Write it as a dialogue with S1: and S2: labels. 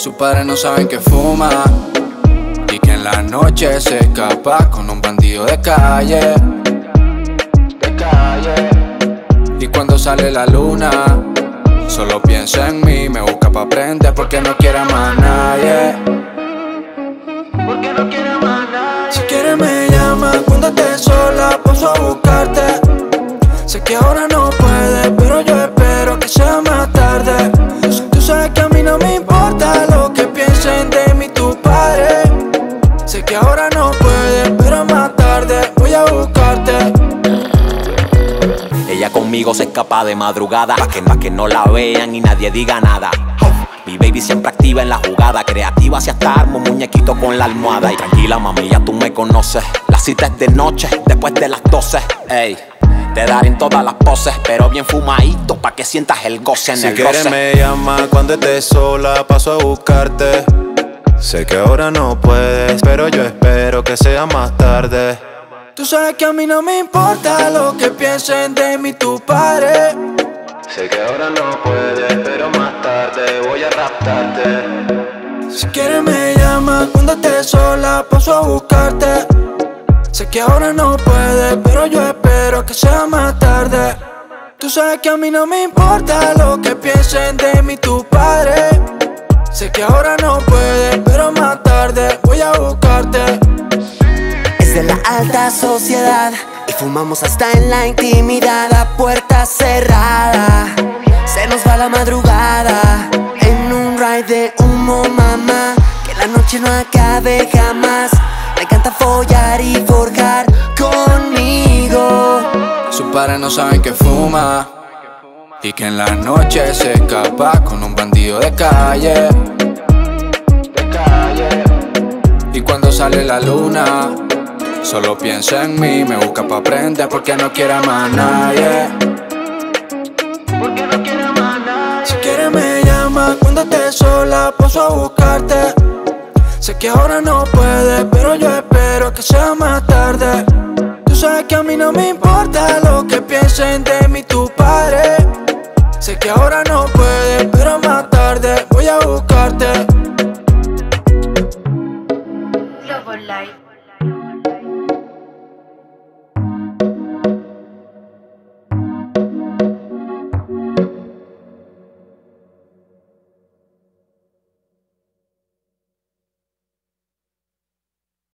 S1: Sus padres no saben que fuma y que en la noche se escapa con un bandido de calle. Y cuando sale la luna, solo piensa en mí, me busca pa' aprender porque no quiere más nadie. Porque quiere. Si quiere me llama cuando esté sola, paso a buscarte. Sé que ahora no puede,
S2: escapa de madrugada. Pa' que, pa' que no la vean y nadie diga nada. Mi baby siempre activa en la jugada. Creativa si hasta armo un muñequito con la almohada. Y tranquila mami, ya tú me conoces. La cita es de noche, después de las 12 Ey, te daré en todas las poses Pero bien fumadito pa' que sientas el goce en
S3: Si
S2: el
S3: quieres me llama cuando estés sola, paso a buscarte. Sé que ahora no puedes, pero yo espero que sea más tarde.
S1: Tú sabes que a mí no me importa lo que piensen de mí tus padres.
S3: Sé que ahora no puedes, pero más tarde voy a raptarte.
S1: Si quieres me llama cuando estés sola, paso a buscarte. Sé que ahora no puedes, pero yo espero que sea más tarde. Tú sabes que a mí no me importa lo que piensen de
S4: alta sociedad y fumamos hasta en la intimidad a puerta cerrada. Se nos va la madrugada en un ride de humo, mamá. Que la noche no acabe jamás. Me encanta follar y forjar conmigo.
S1: Sus padres no saben que fuma y que en la noche se escapa con un bandido de calle. De calle. Y cuando sale la luna, solo piensa en mí, me busca pa' aprender porque no quiere más nadie. Porque no quiere más nadie. Si quiere me llama cuando estés sola, paso a buscarte. Sé que ahora no puede, pero yo espero que sea más tarde. Tú sabes que a mí no me importa lo que piensen de mí tus padres. Sé que ahora no puede,